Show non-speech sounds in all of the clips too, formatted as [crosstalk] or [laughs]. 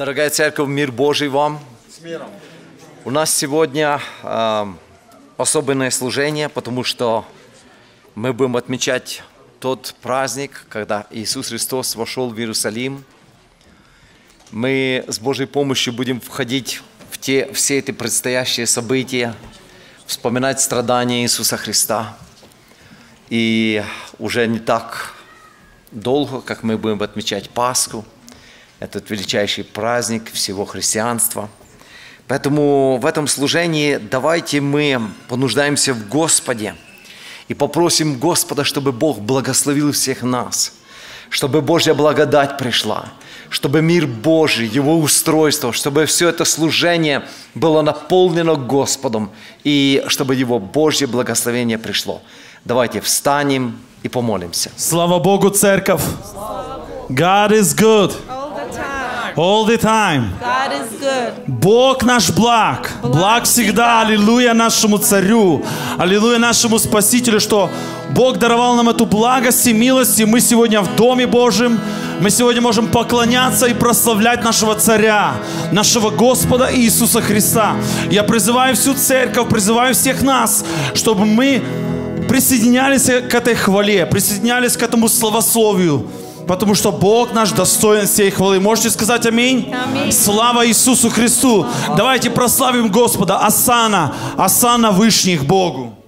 Дорогая церковь, мир Божий вам. У нас сегодня э, особенное служение, потому что мы будем отмечать тот праздник, когда Иисус Христос вошел в Иерусалим. Мы с Божьей помощью будем входить в те, все эти предстоящие события, вспоминать страдания Иисуса Христа. И уже не так долго, как мы будем отмечать Пасху, этот величайший праздник всего христианства. Поэтому в этом служении давайте мы понуждаемся в Господе и попросим Господа, чтобы Бог благословил всех нас, чтобы Божья благодать пришла, чтобы мир Божий, Его устройство, чтобы все это служение было наполнено Господом и чтобы Его Божье благословение пришло. Давайте встанем и помолимся. Слава Богу, церковь! God is good All the time. God is good. Бог наш благ. Благ всегда. Аллилуйя нашему царю. Аллилуйя нашему спасителю, что Бог даровал нам эту благость и милость, и мы сегодня в Доме Божьем. Мы сегодня можем поклоняться и прославлять нашего царя, нашего Господа Иисуса Христа. Я призываю всю церковь, призываю всех нас, чтобы мы присоединялись к этой хвале, присоединялись к этому славословию, потому что Бог наш достоин всей хвалы. Можете сказать аминь? Аминь. Слава Иисусу Христу! Давайте прославим Господа. Асана, Асана Вышних Богу.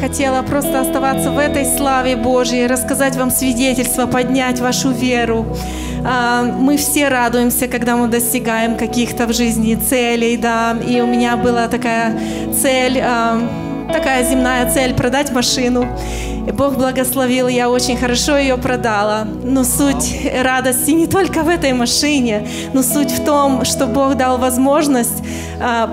Хотела просто оставаться в этой славе Божьей, рассказать вам свидетельство, поднять вашу веру. А, Мы все радуемся, когда мы достигаем каких-то в жизни целей, да. И у меня была такая цель, а, такая земная цель продать машину. И Бог благословил, я очень хорошо ее продала. Но суть радости не только в этой машине, но суть в том, что Бог дал возможность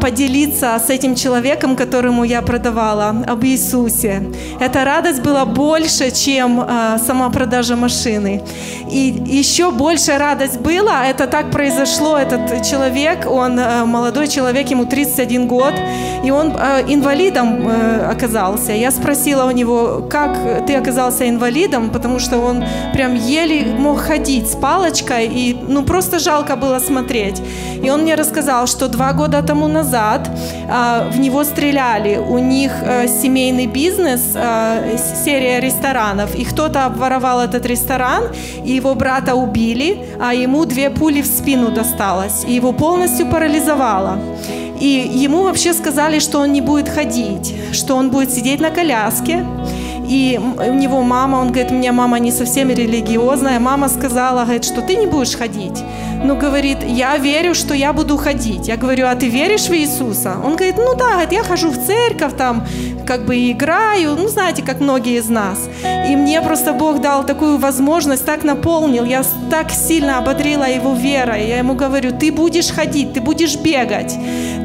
поделиться с этим человеком, которому я продавала, об Иисусе. Эта радость была больше, чем а, сама продажа машины. И еще больше радость была, это так произошло, этот человек, он а, молодой человек, ему 31 год, и он инвалидом э, оказался. Я спросила у него, как ты оказался инвалидом, потому что он прям еле мог ходить с палочкой, и ну просто жалко было смотреть. И он мне рассказал, что два года тому назад а, в него стреляли. У них а, семейный бизнес, с- серия ресторанов, и кто-то обворовал этот ресторан, и его брата убили, а ему две пули в спину досталось, и его полностью парализовало. И ему вообще сказали, что он не будет ходить, что он будет сидеть на коляске. И у него мама, он говорит, у меня мама не совсем религиозная. Мама сказала, говорит, что ты не будешь ходить. Ну, говорит, я верю, что я буду ходить. Я говорю, а ты веришь в Иисуса? Он говорит, ну да, я хожу в церковь, там, как бы играю, ну, знаете, как многие из нас. И мне просто Бог дал такую возможность, так наполнил, я так сильно ободрила его верой. Я ему говорю, ты будешь ходить, ты будешь бегать.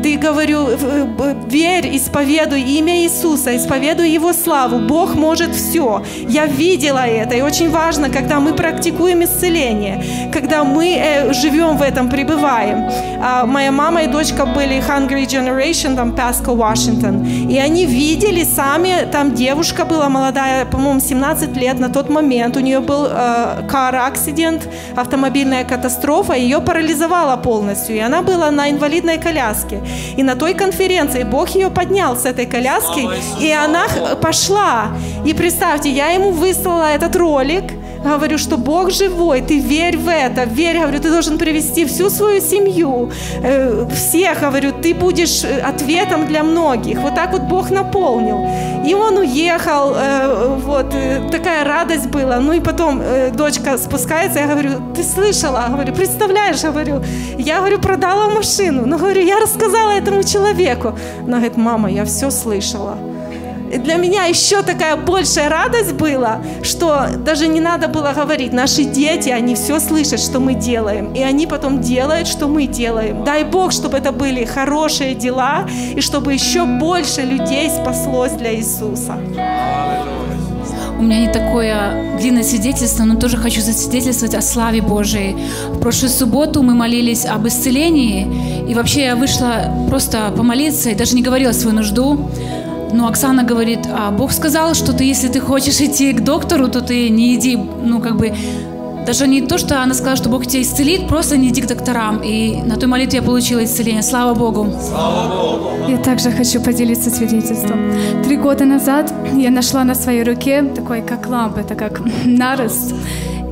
Ты, говорю, б- верь, исповедуй имя Иисуса, исповедуй Его славу. Бог может все. Я видела это. И очень важно, когда мы практикуем исцеление, когда мы э, живем в этом, пребываем. А, моя мама и дочка были Hungry Generation, там, Паско, Вашингтон. И они видели сами, там девушка была молодая, по-моему, 17 лет на тот момент. У нее был э, car accident, автомобильная катастрофа, ее парализовала полностью. И она была на инвалидной коляске. И на той конференции Бог ее поднял с этой коляски, и она пошла. И представьте, я ему выслала этот ролик, Говорю, что Бог живой, ты верь в это, верь, говорю, ты должен привести всю свою семью, э, всех, говорю, ты будешь э, ответом для многих. Вот так вот Бог наполнил. И он уехал, э, вот, такая радость была. Ну и потом дочка спускается, я говорю, ты слышала? Говорю, представляешь, говорю, я, говорю, продала машину. Ну, говорю, я рассказала этому человеку. Она говорит, мама, я все слышала. Для меня еще такая большая радость была, что даже не надо было говорить. Наши дети, они все слышат, что мы делаем. И они потом делают, что мы делаем. Дай Бог, чтобы это были хорошие дела, и чтобы еще больше людей спаслось для Иисуса. У меня не такое длинное свидетельство, но тоже хочу засвидетельствовать о славе Божией. В прошлую субботу мы молились об исцелении, и вообще я вышла просто помолиться и даже не говорила свою нужду. Но Оксана говорит, а Бог сказал, что ты, если ты хочешь идти к доктору, то ты не иди, ну как бы, даже не то, что она сказала, что Бог тебя исцелит, просто не иди к докторам. И на той молитве я получила исцеление. Слава Богу. Я также хочу поделиться свидетельством. Три года назад я нашла на своей руке такой, как лампа, это как [laughs] нарост.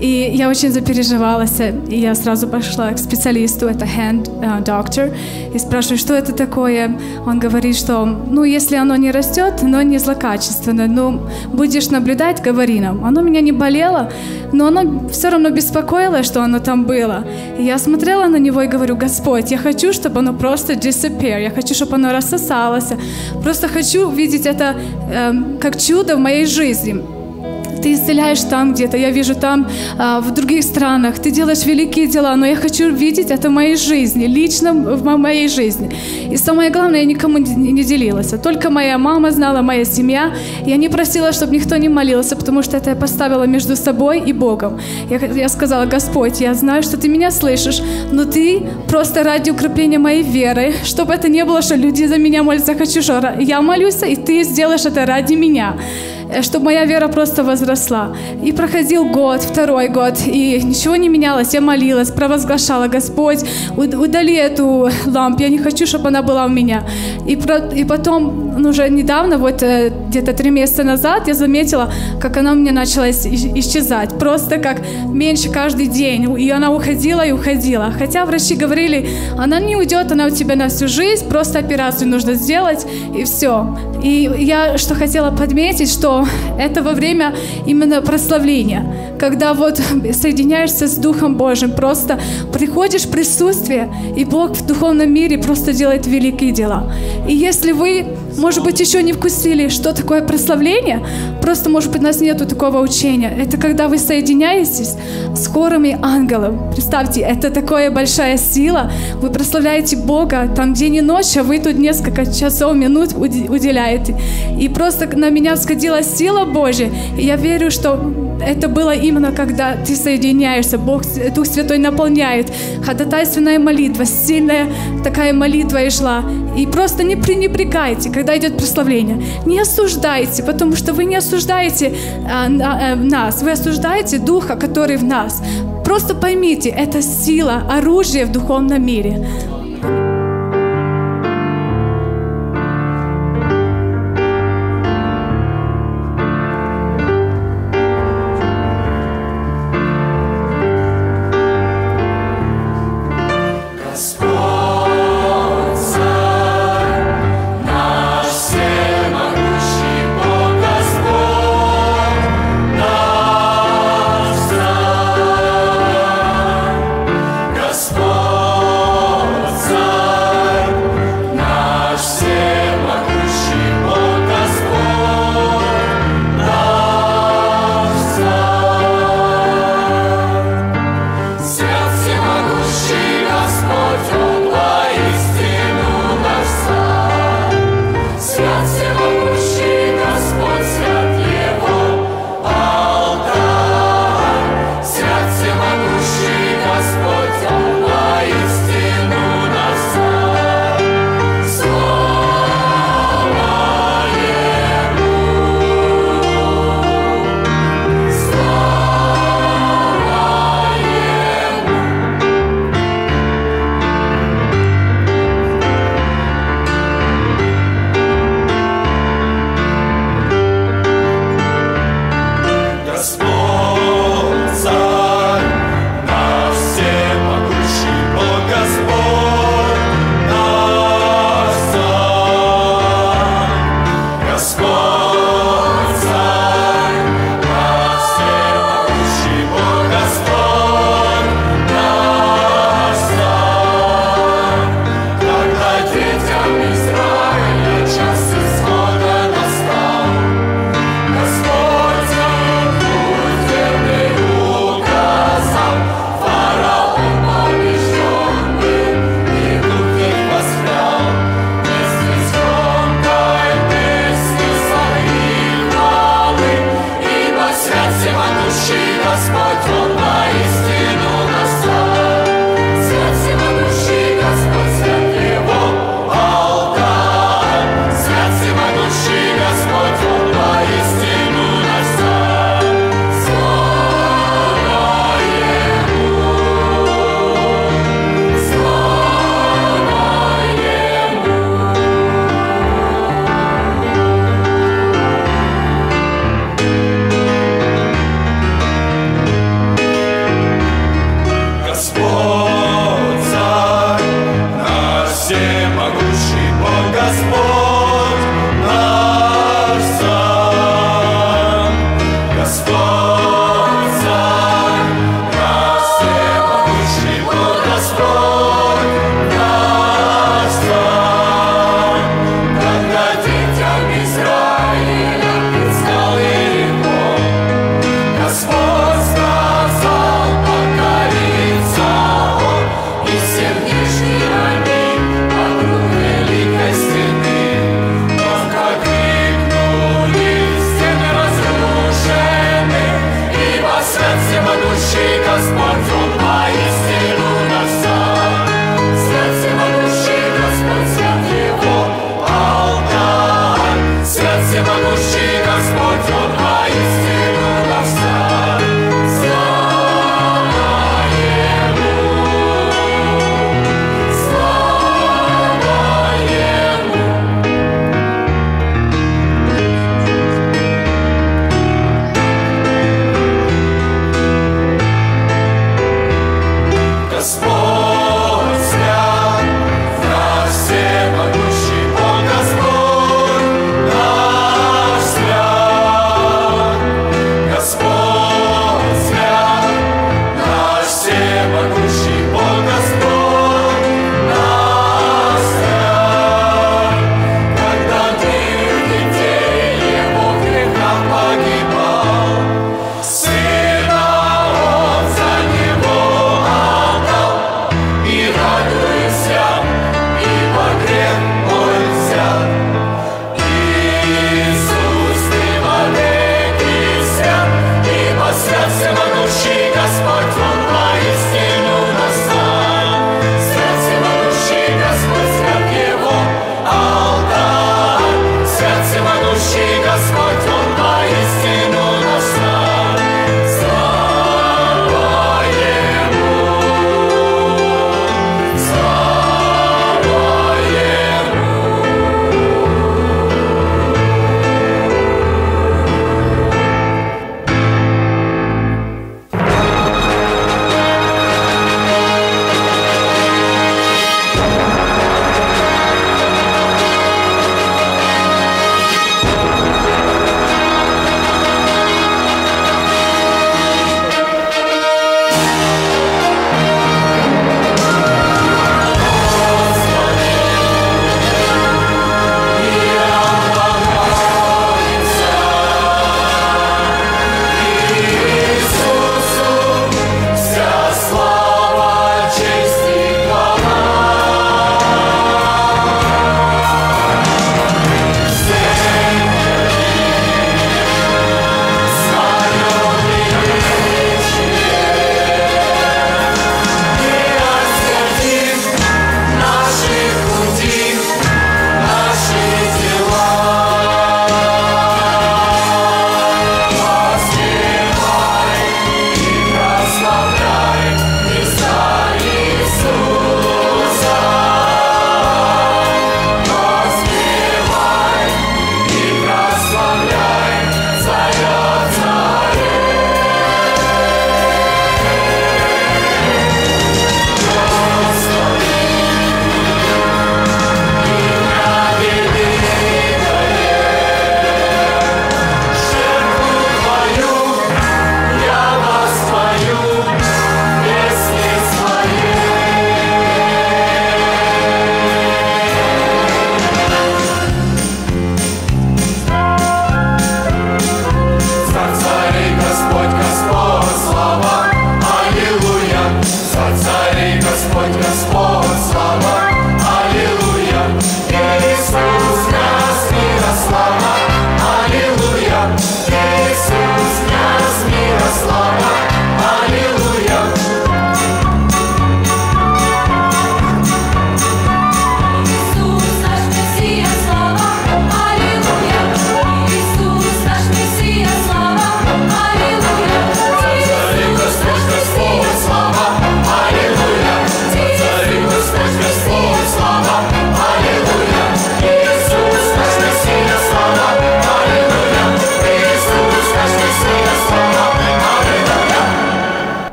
И я очень запереживалась, и я сразу пошла к специалисту, это hand uh, doctor, и спрашиваю, что это такое. Он говорит, что, ну, если оно не растет, оно не злокачественное, ну, будешь наблюдать, говори нам. Оно меня не болело, но оно все равно беспокоило, что оно там было. И я смотрела на него и говорю, Господь, я хочу, чтобы оно просто disappear, я хочу, чтобы оно рассосалось, просто хочу видеть это эм, как чудо в моей жизни. Ты исцеляешь там где-то, я вижу там, а, в других странах. Ты делаешь великие дела, но я хочу видеть это в моей жизни, лично в мо- моей жизни. И самое главное, я никому не делилась. Только моя мама знала, моя семья. Я не просила, чтобы никто не молился, потому что это я поставила между собой и Богом. Я, я сказала, Господь, я знаю, что Ты меня слышишь, но Ты просто ради укрепления моей веры, чтобы это не было, что люди за меня молятся, хочу, что я молюсь, и Ты сделаешь это ради меня. Э, чтобы моя вера просто возросла. И проходил год, второй год, и ничего не менялось. Я молилась, провозглашала, Господь, уд- удали эту лампу, я не хочу, чтобы она была у меня. И, про- и потом, ну, уже недавно, вот э, где-то три месяца назад, я заметила, как она у меня начала ис- исчезать. Просто как меньше каждый день. И она уходила и уходила. Хотя врачи говорили, она не уйдет, она у тебя на всю жизнь, просто операцию нужно сделать, и все. И я что хотела подметить, что это во время именно прославления, когда вот соединяешься с Духом Божьим, просто приходишь в присутствие, и Бог в духовном мире просто делает великие дела. И если вы, может быть, еще не вкусили, что такое прославление, просто, может быть, у нас нету такого учения. Это когда вы соединяетесь с хорами ангелов. Представьте, это такая большая сила. Вы прославляете Бога там день и ночь, а вы тут несколько часов, минут уделяете. И просто на меня всходила сила Божья. Я верю, что это было именно когда ты соединяешься, Бог, Дух Святой наполняет. Ходатайственная молитва, сильная такая молитва и шла. И просто не пренебрегайте, когда идет прославление. Не осуждайте, потому что вы не осуждаете а, э, нас, вы осуждаете Духа, который в нас. Просто поймите, это сила, оружие в духовном мире.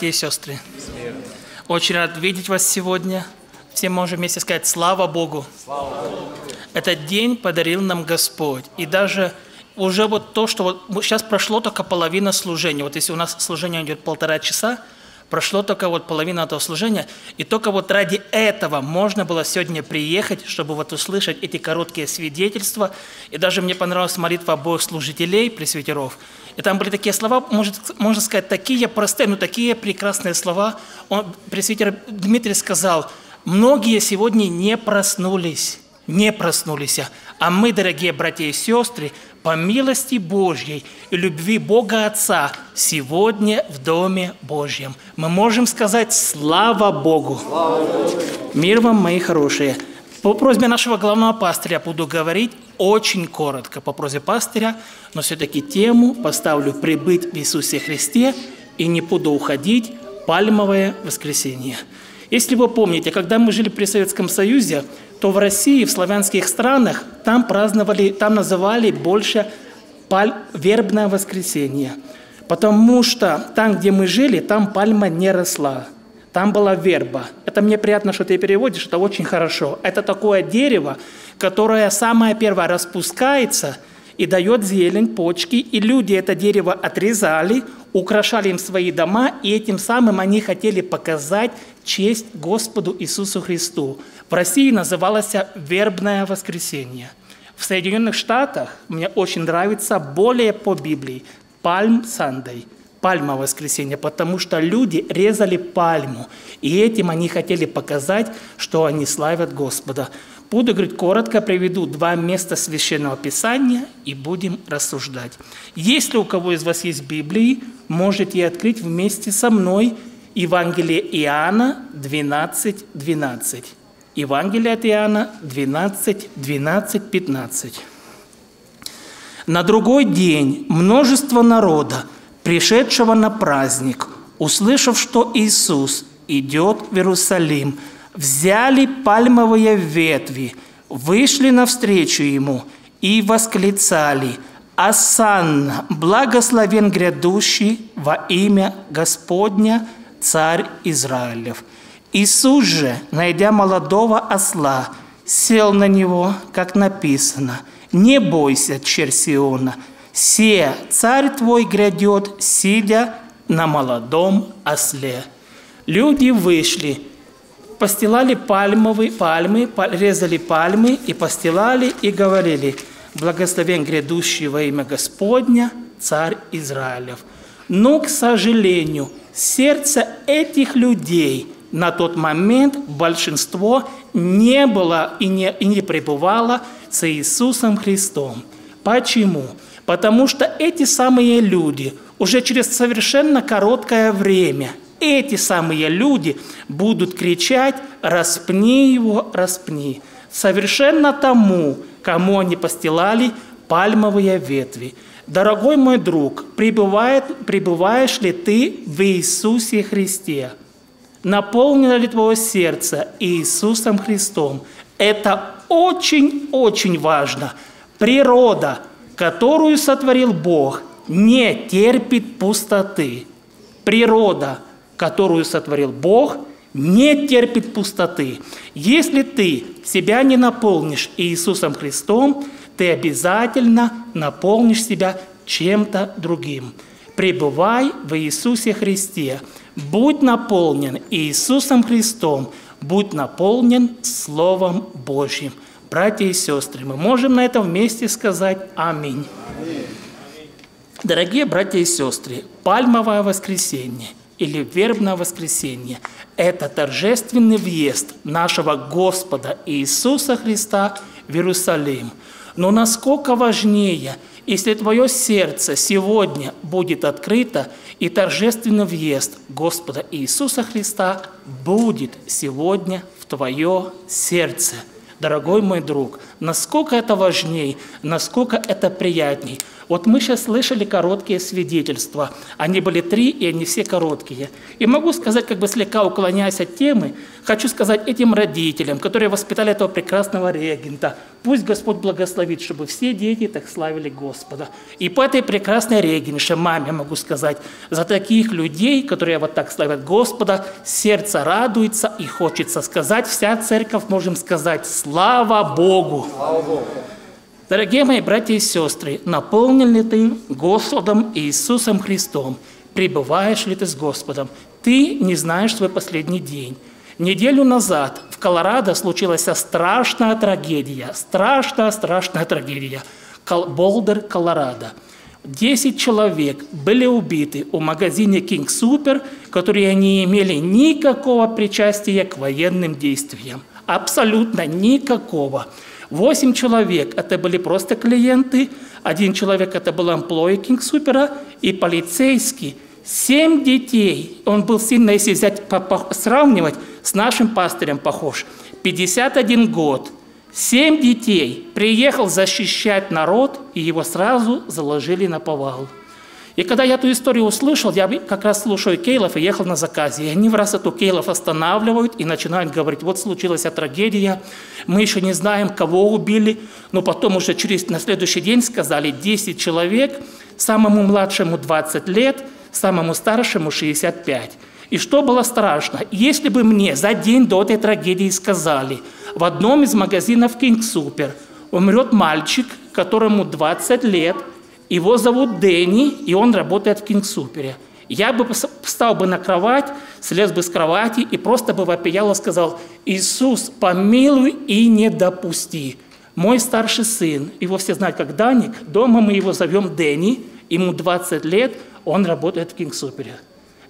Братья и сестры. Очень рад видеть вас сегодня. Все можем вместе сказать «Слава Богу». Этот день подарил нам Господь. И даже уже вот то, что вот сейчас прошло только половина служения. Вот если у нас служение идет полтора часа, прошло только вот половина этого служения. И только вот ради этого можно было сегодня приехать, чтобы вот услышать эти короткие свидетельства. И даже мне понравилась молитва обоих служителей, пресвитеров. И там были такие слова, может, можно сказать, такие простые, но такие прекрасные слова. Он, пресвитер Дмитрий сказал, многие сегодня не проснулись, не проснулись. А мы, дорогие братья и сестры, по милости Божьей и любви Бога Отца, сегодня в Доме Божьем. Мы можем сказать «Слава Богу!» Мир вам, мои хорошие! По просьбе нашего главного пастыря буду говорить очень коротко по просьбе пастыря, но все-таки тему поставлю «Прибыть в Иисусе Христе» и не буду уходить «Пальмовое воскресенье». Если вы помните, когда мы жили при Советском Союзе, то в России, в славянских странах, там праздновали, там называли больше вербное воскресенье. Потому что там, где мы жили, там пальма не росла. Там была верба. Это мне приятно, что ты переводишь, это очень хорошо. Это такое дерево, которое самое первое распускается и дает зелень, почки, и люди это дерево отрезали, украшали им свои дома, и этим самым они хотели показать честь Господу Иисусу Христу. В России называлось «Вербное воскресенье». В Соединенных Штатах мне очень нравится более по Библии «Пальм Сандей», пальма воскресенья, потому что люди резали пальму, и этим они хотели показать, что они славят Господа. Буду говорить коротко, приведу два места Священного Писания и будем рассуждать. Если у кого из вас есть Библии, можете открыть вместе со мной Евангелие Иоанна 12, 12. Евангелие от Иоанна 12, 12, 15. На другой день множество народа, пришедшего на праздник, услышав, что Иисус идет в Иерусалим, взяли пальмовые ветви, вышли навстречу Ему и восклицали «Асанна, благословен грядущий во имя Господня, Царь Израилев». Иисус же, найдя молодого осла, сел на него, как написано, «Не бойся, Черсиона, се, царь твой грядет, сидя на молодом осле». Люди вышли, постилали пальмовые пальмы, резали пальмы и постилали и говорили, «Благословен грядущий во имя Господня, Царь Израилев». Но, к сожалению, сердце этих людей – на тот момент большинство не было и не, и не пребывало с Иисусом Христом. Почему? Потому что эти самые люди уже через совершенно короткое время, эти самые люди будут кричать «распни его, распни!» совершенно тому, кому они постилали пальмовые ветви. Дорогой мой друг, пребывает, пребываешь ли ты в Иисусе Христе? Наполнено ли твое сердце Иисусом Христом? Это очень-очень важно. Природа, которую сотворил Бог, не терпит пустоты. Природа, которую сотворил Бог, не терпит пустоты. Если ты себя не наполнишь Иисусом Христом, ты обязательно наполнишь себя чем-то другим. Пребывай в Иисусе Христе. Будь наполнен Иисусом Христом, будь наполнен Словом Божьим. Братья и сестры, мы можем на это вместе сказать Аминь. Дорогие братья и сестры, пальмовое воскресенье или вербное воскресенье – это торжественный въезд нашего Господа Иисуса Христа в Иерусалим. Но насколько важнее – если твое сердце сегодня будет открыто, и торжественный въезд Господа Иисуса Христа будет сегодня в твое сердце. Дорогой мой друг, насколько это важней, насколько это приятней – вот мы сейчас слышали короткие свидетельства. Они были три, и они все короткие. И могу сказать, как бы слегка уклоняясь от темы, хочу сказать этим родителям, которые воспитали этого прекрасного регента, пусть Господь благословит, чтобы все дети так славили Господа. И по этой прекрасной регенше, маме могу сказать, за таких людей, которые вот так славят Господа, сердце радуется и хочется сказать, вся церковь, можем сказать, слава Богу! Слава Богу! Дорогие мои братья и сестры, наполнен ли ты Господом Иисусом Христом? Пребываешь ли ты с Господом? Ты не знаешь свой последний день. Неделю назад в Колорадо случилась страшная трагедия, страшная, страшная трагедия. Болдер, Колорадо. Десять человек были убиты у магазина King Super, которые не имели никакого причастия к военным действиям. Абсолютно никакого. Восемь человек – это были просто клиенты, один человек – это был эмплой Кинг Супера и полицейский. Семь детей, он был сильно, если взять, сравнивать, с нашим пастырем похож. 51 год, семь детей, приехал защищать народ, и его сразу заложили на повал. И когда я эту историю услышал, я как раз слушаю Кейлов и ехал на заказе. И они в раз эту Кейлов останавливают и начинают говорить, вот случилась трагедия, мы еще не знаем, кого убили, но потом уже через, на следующий день сказали 10 человек, самому младшему 20 лет, самому старшему 65. И что было страшно? Если бы мне за день до этой трагедии сказали, в одном из магазинов King Super умрет мальчик, которому 20 лет – его зовут Дэнни, и он работает в Кингсупере. Я бы встал бы на кровать, слез бы с кровати и просто бы вопиял и сказал, «Иисус, помилуй и не допусти». Мой старший сын, его все знают как Даник, дома мы его зовем Дэнни, ему 20 лет, он работает в Кингсупере.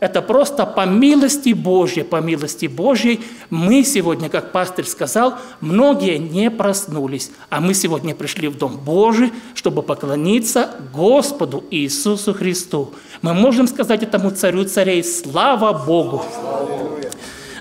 Это просто по милости Божьей, по милости Божьей мы сегодня, как пастор сказал, многие не проснулись, а мы сегодня пришли в Дом Божий, чтобы поклониться Господу Иисусу Христу. Мы можем сказать этому царю царей «Слава Богу!»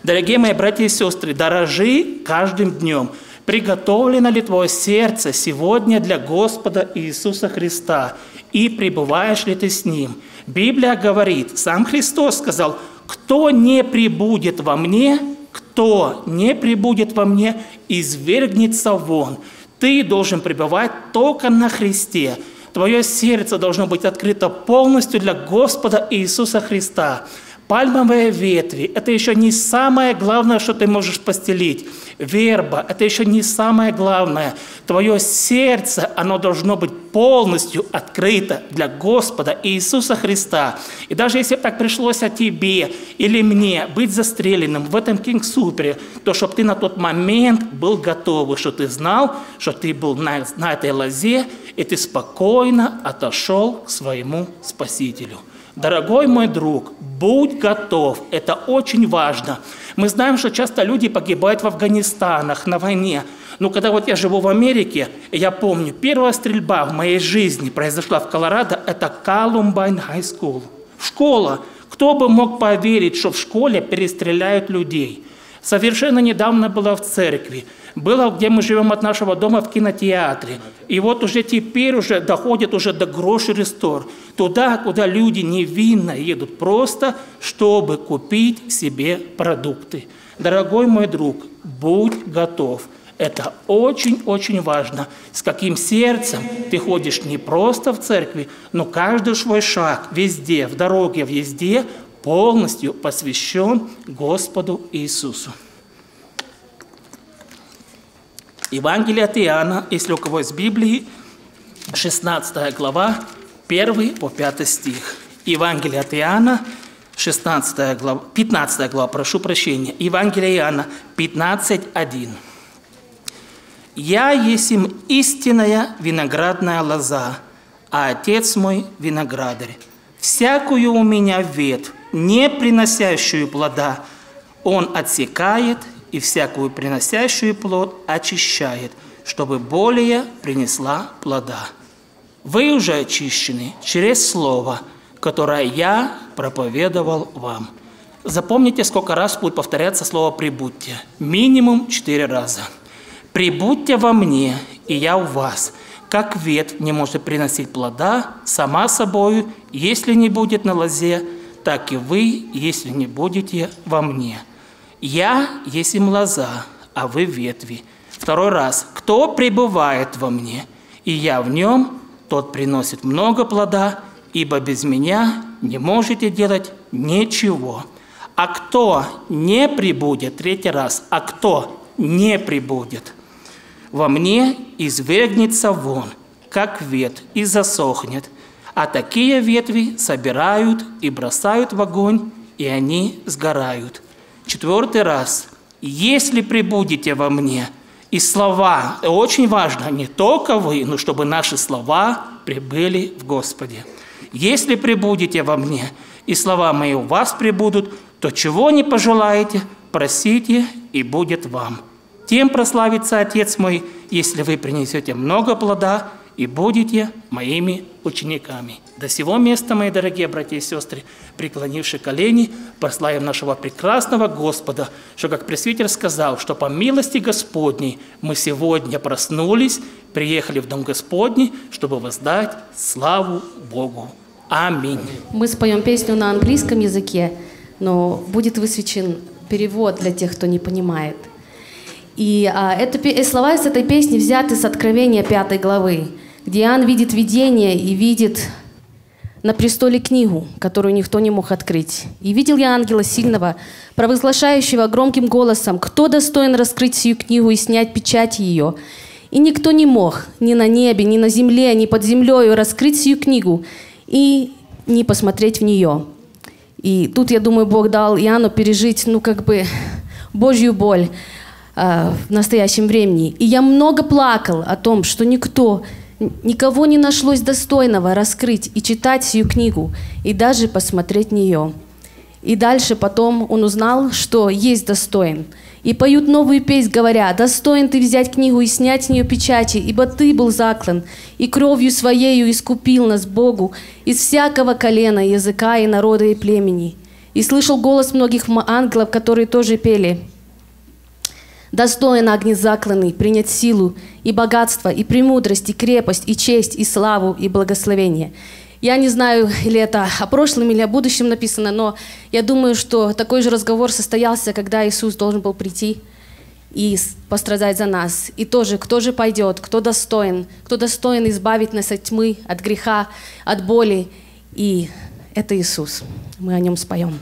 Дорогие мои братья и сестры, дорожи каждым днем. Приготовлено ли твое сердце сегодня для Господа Иисуса Христа? И пребываешь ли ты с Ним? Библия говорит, сам Христос сказал, кто не прибудет во мне, кто не прибудет во мне, извергнется вон. Ты должен пребывать только на Христе. Твое сердце должно быть открыто полностью для Господа Иисуса Христа. Пальмовые ветви – это еще не самое главное, что ты можешь постелить. Верба – это еще не самое главное. Твое сердце, оно должно быть полностью открыто для Господа Иисуса Христа. И даже если так пришлось о тебе или мне быть застреленным в этом кингсупере, то чтобы ты на тот момент был готов, что ты знал, что ты был на, на этой лозе, и ты спокойно отошел к своему Спасителю. Дорогой мой друг, будь готов, это очень важно. Мы знаем, что часто люди погибают в Афганистанах, на войне. Но когда вот я живу в Америке, я помню, первая стрельба в моей жизни произошла в Колорадо, это Columbine High School. Школа. Кто бы мог поверить, что в школе перестреляют людей? Совершенно недавно была в церкви. Было, где мы живем от нашего дома, в кинотеатре. И вот уже теперь уже доходит уже до grocery store. Туда, куда люди невинно едут просто, чтобы купить себе продукты. Дорогой мой друг, будь готов. Это очень-очень важно. С каким сердцем ты ходишь не просто в церкви, но каждый свой шаг везде, в дороге, в езде полностью посвящен Господу Иисусу. Евангелие от Иоанна, если у кого есть Библии, 16 глава, 1 по 5 стих. Евангелие от Иоанна, 16 глава, 15 глава, прошу прощения. Евангелие Иоанна, 15.1. «Я есть им истинная виноградная лоза, а Отец мой виноградарь. Всякую у меня ветвь, не приносящую плода, Он отсекает и всякую приносящую плод очищает, чтобы более принесла плода. Вы уже очищены через Слово, которое я проповедовал вам. Запомните, сколько раз будет повторяться слово «прибудьте». Минимум четыре раза. «Прибудьте во мне, и я у вас». Как ветвь не может приносить плода сама собою, если не будет на лозе, так и вы, если не будете во мне. Я есть им лоза, а вы ветви. Второй раз. Кто пребывает во мне, и я в нем, тот приносит много плода, ибо без меня не можете делать ничего. А кто не прибудет, третий раз, а кто не прибудет, во мне извергнется вон, как ветвь, и засохнет. А такие ветви собирают и бросают в огонь, и они сгорают. Четвертый раз. Если прибудете во мне, и слова, очень важно, не только вы, но чтобы наши слова прибыли в Господе. Если прибудете во мне, и слова мои у вас прибудут, то чего не пожелаете, просите, и будет вам. Тем прославится Отец мой, если вы принесете много плода и будете моими учениками. До сего места, мои дорогие братья и сестры, преклонивши колени, прославим нашего прекрасного Господа, что, как пресвитер сказал, что по милости Господней мы сегодня проснулись, приехали в Дом Господний, чтобы воздать славу Богу. Аминь. Мы споем песню на английском языке, но будет высвечен перевод для тех, кто не понимает. И а, это, слова из этой песни взяты с Откровения пятой главы где Иоанн видит видение и видит на престоле книгу, которую никто не мог открыть. И видел я ангела сильного, провозглашающего громким голосом, кто достоин раскрыть сию книгу и снять печать ее. И никто не мог ни на небе, ни на земле, ни под землей раскрыть сию книгу и не посмотреть в нее. И тут, я думаю, Бог дал Иоанну пережить, ну, как бы, Божью боль э, в настоящем времени. И я много плакал о том, что никто Никого не нашлось достойного раскрыть и читать сию книгу, и даже посмотреть нее. И дальше потом он узнал, что есть достоин. И поют новую песнь, говоря, «Достоин ты взять книгу и снять с нее печати, ибо ты был заклан, и кровью своею искупил нас Богу из всякого колена, языка и народа и племени». И слышал голос многих ангелов, которые тоже пели – Достоин огни закланный принять силу и богатство, и премудрость, и крепость, и честь, и славу, и благословение. Я не знаю, или это о прошлом, или о будущем написано, но я думаю, что такой же разговор состоялся, когда Иисус должен был прийти и пострадать за нас. И тоже, кто же пойдет, кто достоин, кто достоин избавить нас от тьмы, от греха, от боли. И это Иисус. Мы о нем споем.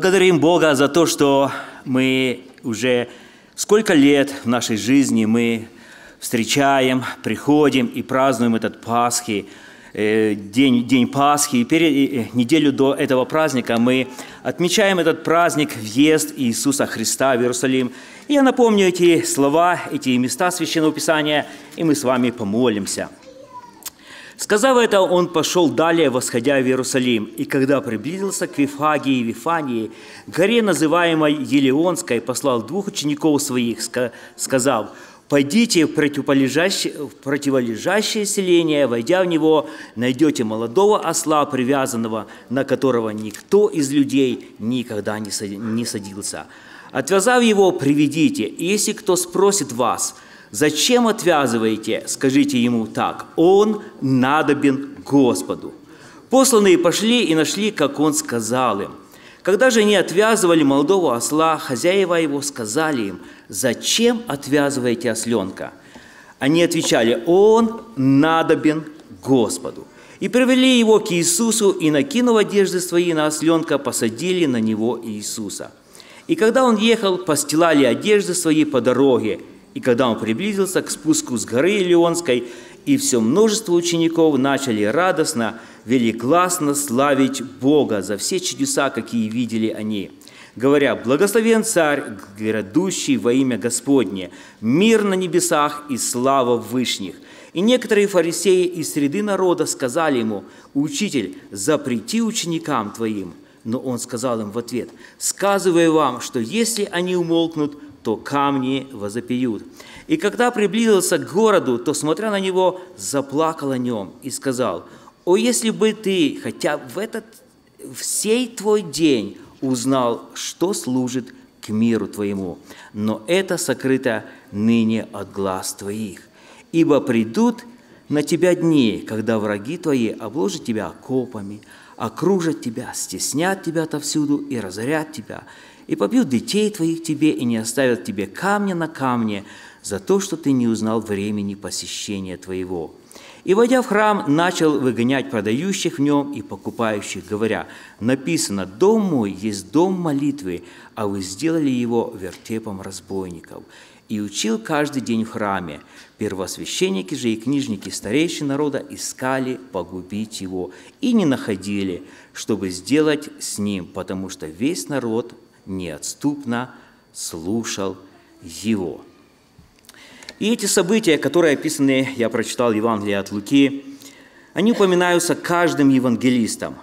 Благодарим Бога за то, что мы уже сколько лет в нашей жизни мы встречаем, приходим и празднуем этот Пасхи, э, день, день Пасхи. И перед, э, неделю до этого праздника мы отмечаем этот праздник въезд Иисуса Христа в Иерусалим. И я напомню эти слова, эти места Священного Писания, и мы с вами помолимся. Сказав это, он пошел далее, восходя в Иерусалим. И когда приблизился к Вифагии и Вифании, горе, называемой Елеонской, послал двух учеников своих, ска- сказав, «Пойдите в противолежащее, в противолежащее селение, войдя в него, найдете молодого осла, привязанного, на которого никто из людей никогда не садился. Отвязав его, приведите, и если кто спросит вас – Зачем отвязываете? Скажите ему так. Он надобен Господу. Посланные пошли и нашли, как он сказал им. Когда же они отвязывали молодого осла, хозяева его сказали им, «Зачем отвязываете осленка?» Они отвечали, «Он надобен Господу». И привели его к Иисусу, и, накинув одежды свои на осленка, посадили на него Иисуса. И когда он ехал, постилали одежды свои по дороге, и когда он приблизился к спуску с горы Илионской, и все множество учеников начали радостно, великлассно славить Бога за все чудеса, какие видели они, говоря, «Благословен Царь, грядущий во имя Господне, мир на небесах и слава в вышних». И некоторые фарисеи из среды народа сказали ему, «Учитель, запрети ученикам твоим». Но он сказал им в ответ, «Сказываю вам, что если они умолкнут, то камни возопьют». И когда приблизился к городу, то, смотря на него, заплакал о нем и сказал, «О, если бы ты хотя в этот в сей твой день узнал, что служит к миру твоему, но это сокрыто ныне от глаз твоих. Ибо придут на тебя дни, когда враги твои обложат тебя окопами, окружат тебя, стеснят тебя отовсюду и разорят тебя, и побьют детей твоих тебе, и не оставят тебе камня на камне за то, что ты не узнал времени посещения твоего». И, войдя в храм, начал выгонять продающих в нем и покупающих, говоря, написано, «Дом мой есть дом молитвы, а вы сделали его вертепом разбойников». и учил каждый день в храме. Первосвященники же и книжники старейшин народа искали погубить его и не находили, чтобы сделать с ним, потому что весь народ неотступно слушал его. И эти события, которые описаны, я прочитал Евангелие от Луки, они упоминаются каждым евангелистом.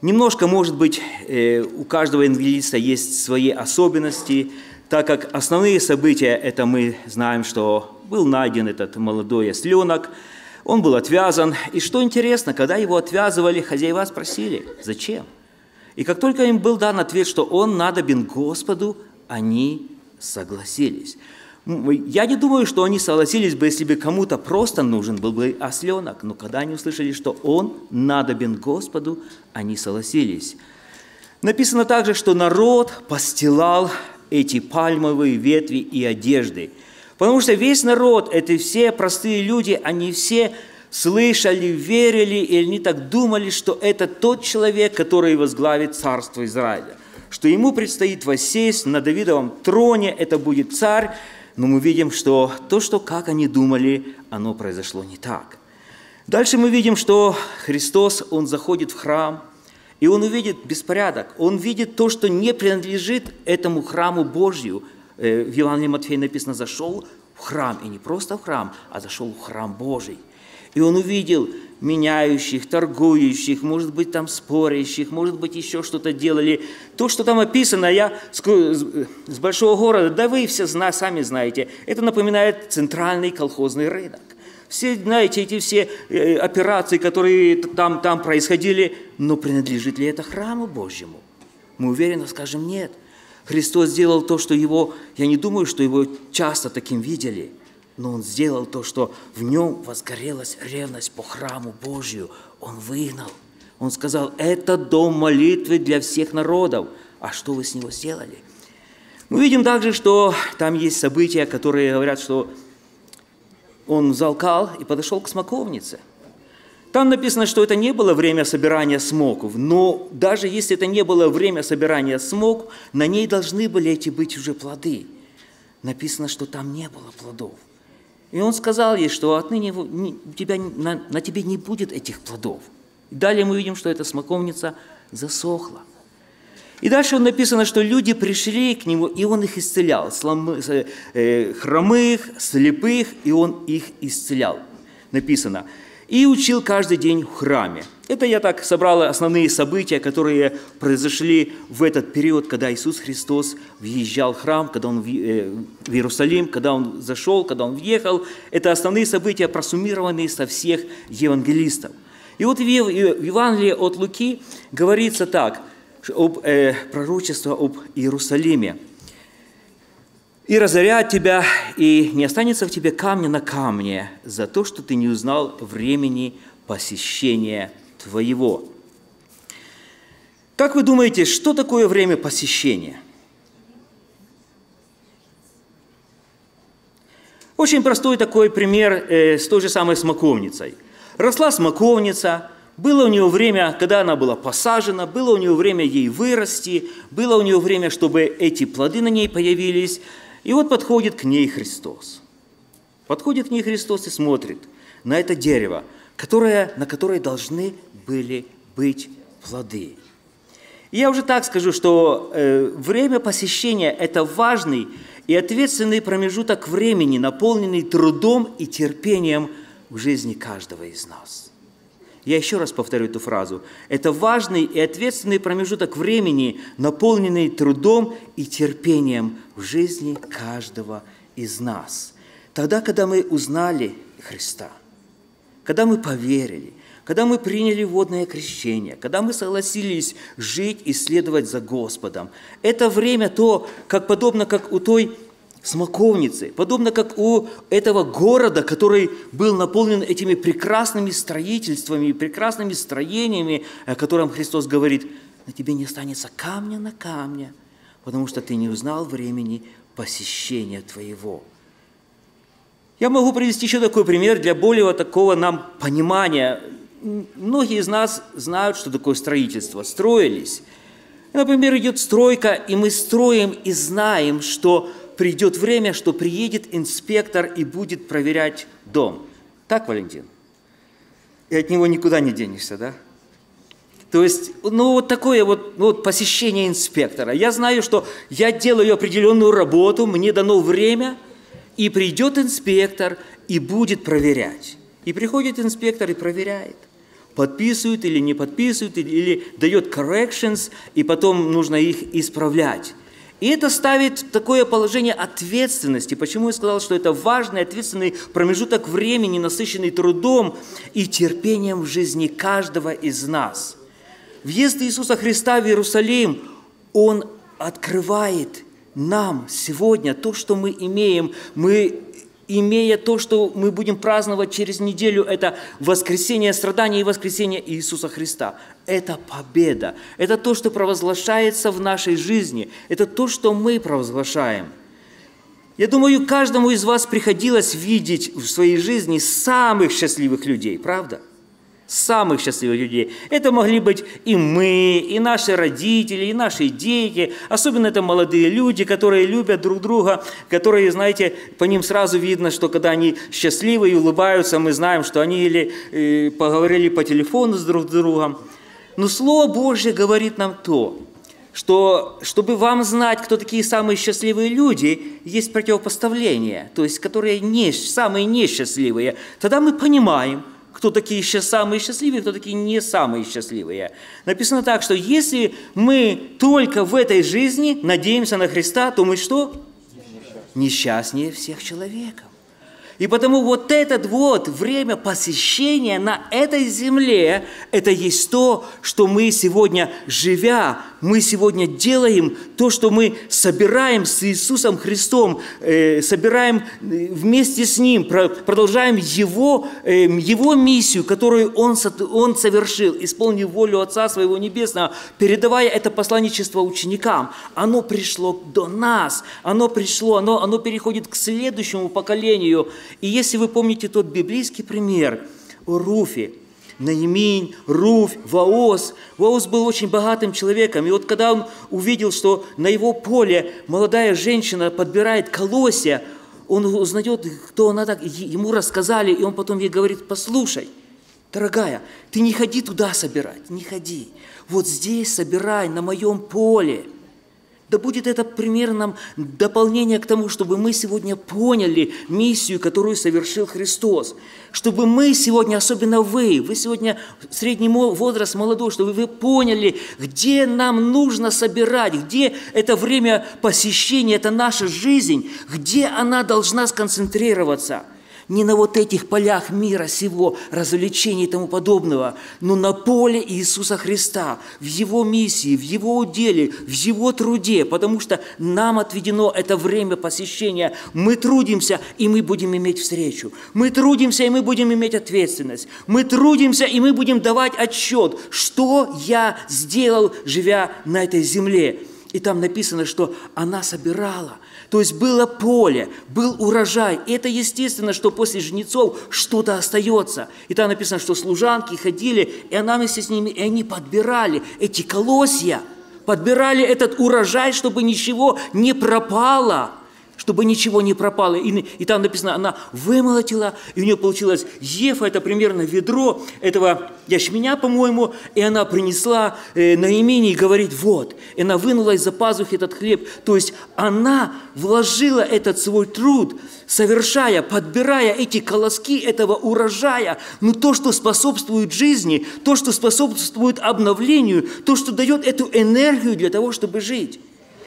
Немножко, может быть, э, у каждого евангелиста есть свои особенности, так как основные события, это мы знаем, что был найден этот молодой осленок, он был отвязан. И что интересно, когда его отвязывали, хозяева спросили, зачем? И как только им был дан ответ, что он надобен Господу, они согласились. Я не думаю, что они согласились бы, если бы кому-то просто нужен был бы осленок. Но когда они услышали, что он надобен Господу, они согласились. Написано также, что народ постилал эти пальмовые ветви и одежды. Потому что весь народ, это все простые люди, они все слышали, верили, и они так думали, что это тот человек, который возглавит царство Израиля. Что ему предстоит воссесть на Давидовом троне, это будет царь, но мы видим, что то, что как они думали, оно произошло не так. Дальше мы видим, что Христос, Он заходит в храм, и Он увидит беспорядок, Он видит то, что не принадлежит этому храму Божью. Э, В Евангелии Матфея написано, зашел в храм, и не просто в храм, а зашел в храм Божий. И Он увидел меняющих, торгующих, может быть, там спорящих, может быть, еще что-то делали. То, что там описано, я с большого города, да вы все сами знаете, это напоминает центральный колхозный рынок. Все, знаете, эти все э, операции, которые там, там происходили, но принадлежит ли это храму Божьему? Мы уверенно скажем нет. Христос сделал то, что его, я не думаю, что его часто таким видели – но он сделал то, что в нем возгорелась ревность по храму Божию. Он выгнал. Он сказал, это дом молитвы для всех народов. А что вы с него сделали? Мы видим также, что там есть события, которые говорят, что он залкал и подошел к смоковнице. Там написано, что это не было время собирания смоков, но даже если это не было время собирания смок, на ней должны были эти быть уже плоды. Написано, что там не было плодов. И он сказал ей, что отныне тебя, на, на тебе не будет этих плодов. И далее мы видим, что эта смоковница засохла. И дальше написано, что люди пришли к нему, и он их исцелял. Сломы, э, хромых, слепых, и он их исцелял. Написано – и учил каждый день в храме. Это я так собрал основные события, которые произошли в этот период, когда Иисус Христос въезжал в храм, когда Он в Иерусалим, когда Он зашел, когда Он въехал. Это основные события, просуммированные со всех евангелистов. И вот в Евангелии от Луки говорится так, об э, пророчестве об Иерусалиме – и разорят тебя, и не останется в тебе камня на камне за то, что ты не узнал времени посещения твоего. Как вы думаете, что такое время посещения? Очень простой такой пример э, с той же самой смоковницей. Росла смоковница, было у нее время, когда она была посажена, было у нее время ей вырасти, было у нее время, чтобы эти плоды на ней появились, и вот подходит к ней Христос. Подходит к ней Христос и смотрит на это дерево, которое, на которое должны были быть плоды. И я уже так скажу, что э, время посещения – это важный и ответственный промежуток времени, наполненный трудом и терпением в жизни каждого из нас. Я еще раз повторю эту фразу. Это важный и ответственный промежуток времени, наполненный трудом и терпением в жизни каждого из нас. Тогда, когда мы узнали Христа, когда мы поверили, когда мы приняли водное крещение, когда мы согласились жить и следовать за Господом. Это время то, как подобно как у той смоковницы, подобно как у этого города, который был наполнен этими прекрасными строительствами, прекрасными строениями, о котором Христос говорит, на тебе не останется камня на камне, потому что ты не узнал времени посещения твоего. Я могу привести еще такой пример для более такого нам понимания. Многие из нас знают, что такое строительство. Строились. Например, идет стройка, и мы строим и знаем, что придет время, что приедет инспектор и будет проверять дом. Так, Валентин? И от него никуда не денешься, да? То есть, ну, вот такое вот, ну, вот посещение инспектора. Я знаю, что я делаю определенную работу, мне дано время, и придет инспектор и будет проверять. И приходит инспектор и проверяет. Подписывают или не подписывают, или, или дает corrections, и потом нужно их исправлять. И это ставит в такое положение ответственности. Почему я сказал, что это важный, ответственный промежуток времени, насыщенный трудом и терпением в жизни каждого из нас. Въезд Иисуса Христа в Иерусалим, Он открывает нам сегодня то, что мы имеем. Мы имея то, что мы будем праздновать через неделю, это воскресение, страдания и воскресение Иисуса Христа. Это победа. Это то, что провозглашается в нашей жизни. Это то, что мы провозглашаем. Я думаю, каждому из вас приходилось видеть в своей жизни самых счастливых людей, правда? Самых счастливых людей. Это могли быть и мы, и наши родители, и наши дети. Особенно это молодые люди, которые любят друг друга, которые, знаете, по ним сразу видно, что когда они счастливы и улыбаются, мы знаем, что они или э, поговорили по телефону с друг другом. Но Слово Божье говорит нам то, что чтобы вам знать, кто такие самые счастливые люди, есть противопоставление, то есть которые не, самые несчастливые. Тогда мы понимаем, кто такие самые счастливые, кто такие не самые счастливые. Написано так, что если мы только в этой жизни надеемся на Христа, то мы что? Несчастнее всех человеков. И потому вот это вот время посещения на этой земле, это есть то, что мы сегодня, живя, мы сегодня делаем, то, что мы собираем с Иисусом Христом, э, собираем э, вместе с Ним, про, продолжаем Его, э, Его миссию, которую Он, Он совершил, исполнив волю Отца Своего Небесного, передавая это посланничество ученикам. Оно пришло до нас, оно пришло, оно, оно переходит к следующему поколению – и если вы помните тот библейский пример о Руфе, Наиминь, Руфь, Ваос. Ваос был очень богатым человеком. И вот когда он увидел, что на его поле молодая женщина подбирает колосья, он узнает, кто она так, ему рассказали, и он потом ей говорит, послушай, дорогая, ты не ходи туда собирать, не ходи. Вот здесь собирай, на моем поле – да будет это примерным дополнение к тому, чтобы мы сегодня поняли миссию, которую совершил Христос. Чтобы мы сегодня, особенно вы, вы сегодня средний возраст молодой, чтобы вы поняли, где нам нужно собирать, где это время посещения, это наша жизнь, где она должна сконцентрироваться – не на вот этих полях мира сего, развлечений и тому подобного, но на поле Иисуса Христа, в Его миссии, в Его уделе, в Его труде, потому что нам отведено это время посещения. Мы трудимся, и мы будем иметь встречу. Мы трудимся, и мы будем иметь ответственность. Мы трудимся, и мы будем давать отчет, что я сделал, живя на этой земле. И там написано, что она собирала – то есть было поле, был урожай. И это естественно, что после жнецов что-то остается. И там написано, что служанки ходили, и она вместе с ними, и они подбирали эти колосья, подбирали этот урожай, чтобы ничего не пропало чтобы ничего не пропало. И, и там написано, она вымолотила, и у нее получилось ефа, это примерно ведро этого ячменя, по-моему, и она принесла э, Наимени и говорит, вот, и она вынула из-за пазухи этот хлеб. То есть она вложила этот свой труд, совершая, подбирая эти колоски этого урожая, но то, что способствует жизни, то, что способствует обновлению, то, что дает эту энергию для того, чтобы жить.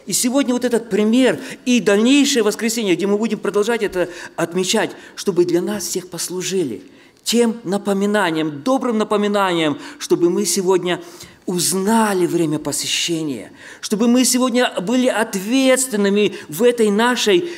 И сегодня вот этот пример и дальнейшее воскресенье, где мы будем продолжать это отмечать, чтобы для нас всех послужили тем напоминанием, добрым напоминанием, чтобы мы сегодня узнали время посещения, чтобы мы сегодня были ответственными в, этой нашей,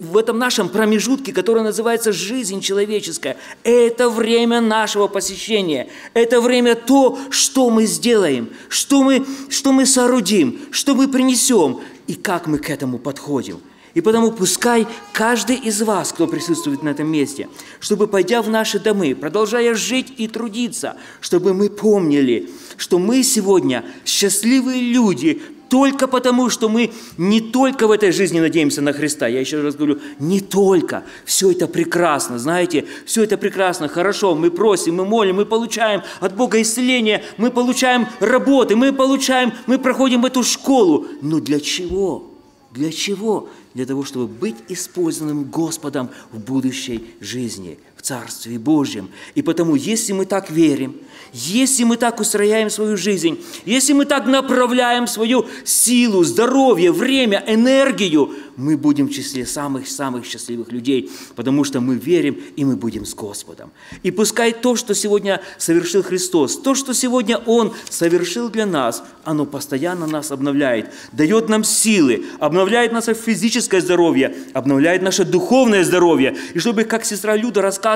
в этом нашем промежутке, который называется жизнь человеческая. Это время нашего посещения. Это время то, что мы сделаем, что мы, что мы соорудим, что мы принесем и как мы к этому подходим – и потому пускай каждый из вас, кто присутствует на этом месте, чтобы, пойдя в наши домы, продолжая жить и трудиться, чтобы мы помнили, что мы сегодня счастливые люди только потому, что мы не только в этой жизни надеемся на Христа. Я еще раз говорю, не только. Все это прекрасно, знаете, все это прекрасно, хорошо. Мы просим, мы молим, мы получаем от Бога исцеление, мы получаем работы, мы получаем, мы проходим эту школу. Но для чего? Для чего? Для того, чтобы быть использованным Господом в будущей жизни, Царстве Божьем. И потому, если мы так верим, если мы так устрояем свою жизнь, если мы так направляем свою силу, здоровье, время, энергию, мы будем в числе самых-самых счастливых людей, потому что мы верим и мы будем с Господом. И пускай то, что сегодня совершил Христос, то, что сегодня Он совершил для нас, оно постоянно нас обновляет, дает нам силы, обновляет наше физическое здоровье, обновляет наше духовное здоровье. И чтобы, как сестра Люда рассказывала,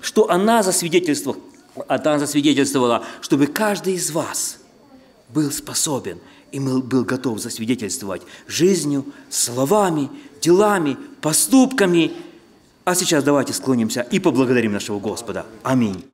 что она засвидетельствовала, она засвидетельствовала, чтобы каждый из вас был способен и был готов засвидетельствовать жизнью, словами, делами, поступками. А сейчас давайте склонимся и поблагодарим нашего Господа. Аминь.